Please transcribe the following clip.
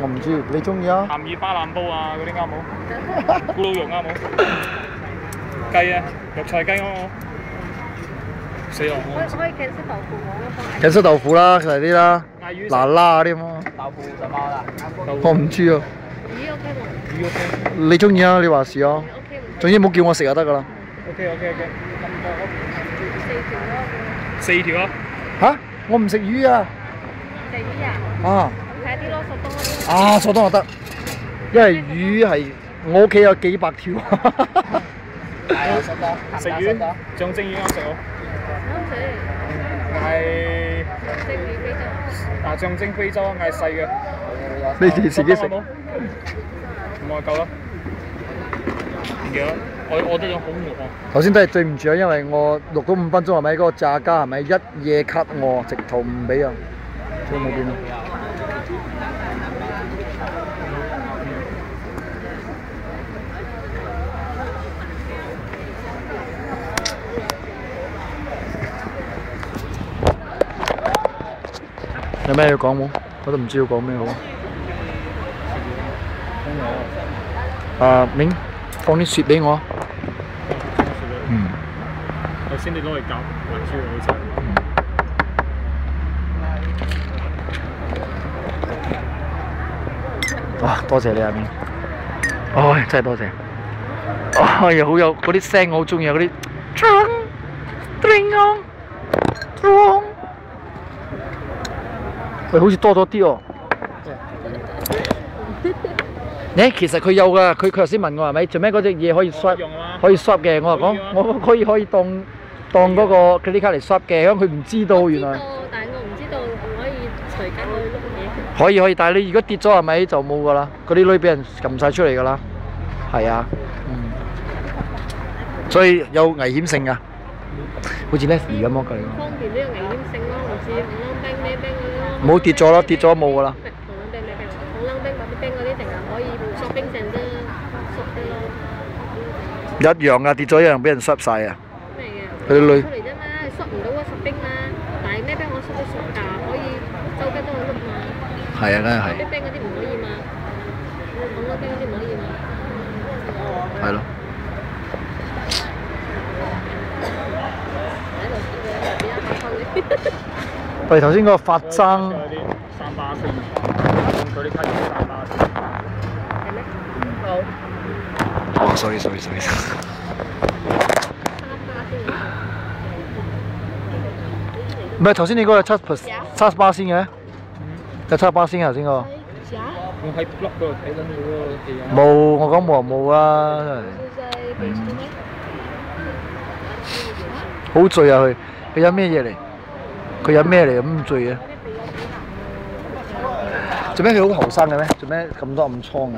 我唔知，你中意啊？鹹魚巴腩煲啊，嗰啲啱冇？咕嚕肉啱冇？雞啊，肉菜雞啱冇？死我！可以可以 cancel 豆腐我咯，放緊式豆腐啦，細啲啦，嗌魚嗱啦嗰啲嘛。豆腐什麼啦？我唔知啊，魚 OK 冇？魚 OK 你中意啊？你話事啊。總之唔好叫我食就得噶啦。OK OK OK，四條咯，四條咯。吓？我唔食魚啊。食魚啊？啊啲咯，索多嗰啲。啊，所當就得，因為魚係我屋企有幾百條。係啊，食得。食魚，象蒸魚啱食好。啱食，嗌食魚非洲。啊象蒸非洲嗌細嘅。你哋自己食我夠啦。唔記得，我我得咗好悶啊！頭先都係對唔住啊，因為我錄咗五分鐘係咪嗰個炸家係咪一夜 cut 我，直頭唔俾啊，所以冇變有咩要講冇？我都唔知要講咩好。啊，明放啲雪俾我啊。嗯。頭先你攞嚟夾還珠好食。哇！多謝你阿面，唉，真係多謝。哎呀，好有嗰啲聲，我好中意啊！嗰啲鏘、叮當、咚。喂，好似多咗啲哦。誒，其實佢有噶，佢佢頭先問我係咪做咩嗰隻嘢可以嘛可以 swipe 嘅？我話講我可以可以當當嗰個 credit card 嚟 swipe 嘅，咁佢唔知道原來。知道，但係我唔知道可以隨間去碌嘢。可以可以，但係你如果跌咗係咪就冇噶啦？嗰啲女俾人撳晒出嚟噶啦，係啊，嗯，所以有危險性噶，好似 Leslie 咁咯，佢方便都有危險性咯，唔似紅冷冰咩冰嗰啲咯。唔好跌咗咯跌咗冇噶啦紅冷冰咩冰？紅冷冰嗰啲冰嗰啲，淨係可以縮冰陣啫，縮啲咯。一樣噶，跌咗一樣俾人濕晒啊！佢出嚟啫嘛，縮唔到嗰縮冰嘛。但係咩冰我可以周街都去碌嘛。係啊，梗係冰冰嗰啲唔可以嘛，紅冷冰嗰啲唔可以係咯。喺度俾一百分你。喂，頭先嗰個發生嗰啲三巴先，嗰啲卡要三巴先。係咩？好。哦，sorry sorry sorry，唔係頭先你嗰個七 percent 七巴先嘅，有七八先頭先嗰個。我喺 blog 嗰度睇緊嗰個戲啊。冇，我講冇就冇啊，真係。好醉啊佢，佢飲咩嘢嚟？佢飲咩嚟咁醉啊？做咩佢好後生嘅咩？做咩咁多暗瘡嘅？